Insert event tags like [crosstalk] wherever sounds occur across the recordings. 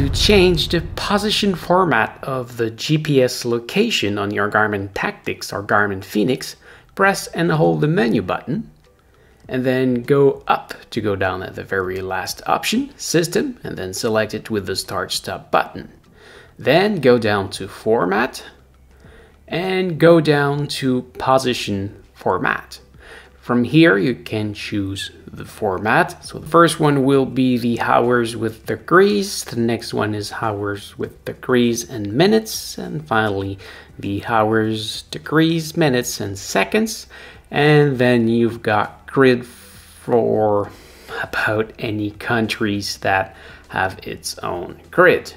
To change the position format of the GPS location on your Garmin Tactix or Garmin Fenix, press and hold the menu button and then go up to go down at the very last option, System, and then select it with the Start Stop button. Then go down to Format and go down to Position Format. From here, you can choose the format. So the first one will be the hours with degrees. The next one is hours with degrees and minutes. And finally, the hours, degrees, minutes, and seconds. And then you've got grid for about any countries that have its own grid.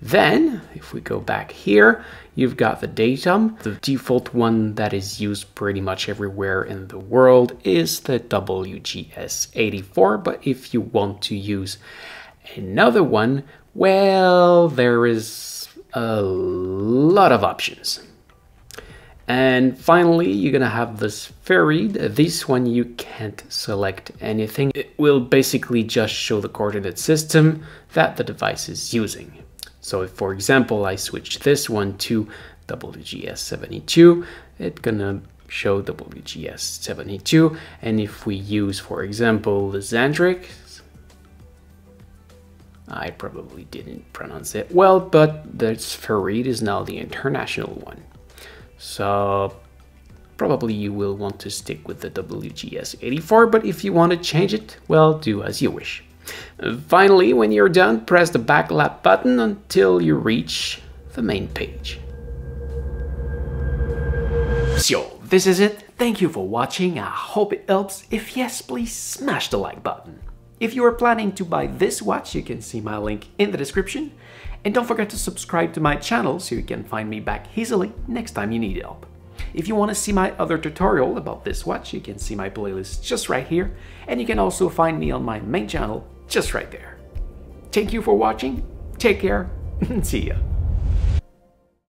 Then, if we go back here, you've got the datum. The default one that is used pretty much everywhere in the world is the WGS84, but if you want to use another one, well, there is a lot of options. And finally, you're gonna have this varied. This one you can't select anything. It will basically just show the coordinate system that the device is using. So if, for example, I switch this one to WGS72, it's gonna show WGS72. And if we use, for example, the Zanderij, I probably didn't pronounce it well, but the Spheroid is now the international one. So probably you will want to stick with the WGS84, but if you want to change it, well, do as you wish. Finally, when you're done, press the back lap button until you reach the main page. So, this is it. Thank you for watching. I hope it helps. If yes, please smash the like button. If you are planning to buy this watch, you can see my link in the description. And don't forget to subscribe to my channel so you can find me back easily next time you need help. If you want to see my other tutorial about this watch, you can see my playlist just right here. And you can also find me on my main channel just right there. Thank you for watching, take care, and [laughs] see ya.